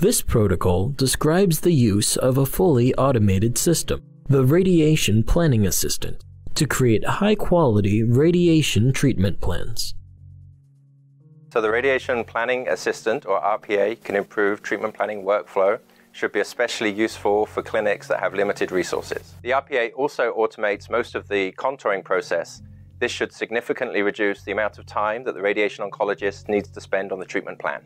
This protocol describes the use of a fully automated system, the Radiation Planning Assistant, to create high-quality radiation treatment plans. So the Radiation Planning Assistant, or RPA, can improve treatment planning workflow, should be especially useful for clinics that have limited resources. The RPA also automates most of the contouring process. This should significantly reduce the amount of time that the radiation oncologist needs to spend on the treatment plan.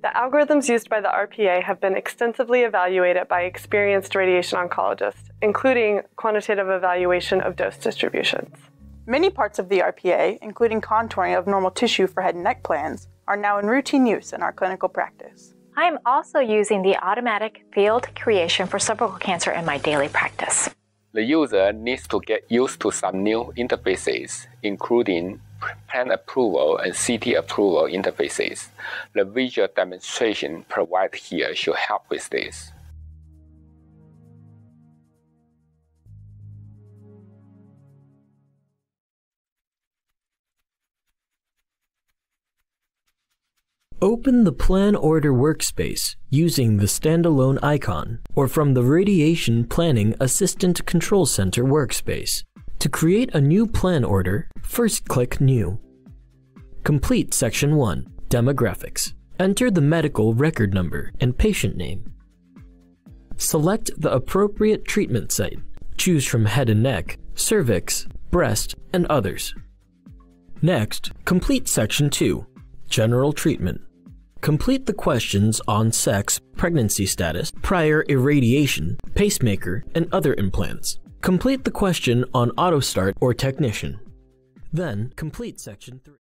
The algorithms used by the RPA have been extensively evaluated by experienced radiation oncologists, including quantitative evaluation of dose distributions. Many parts of the RPA, including contouring of normal tissue for head and neck plans, are now in routine use in our clinical practice. I am also using the automatic field creation for cervical cancer in my daily practice. The user needs to get used to some new interfaces, including plan approval and CT approval interfaces. The visual demonstration provided here should help with this. Open the Plan Order workspace using the standalone icon or from the Radiation Planning Assistant Control Center workspace. To create a new plan order, first click New. Complete Section 1, Demographics. Enter the medical record number and patient name. Select the appropriate treatment site. Choose from head and neck, cervix, breast, and others. Next, complete Section 2, General Treatment. Complete the questions on sex, pregnancy status, prior irradiation, pacemaker, and other implants. Complete the question on auto start or technician. Then complete section 3.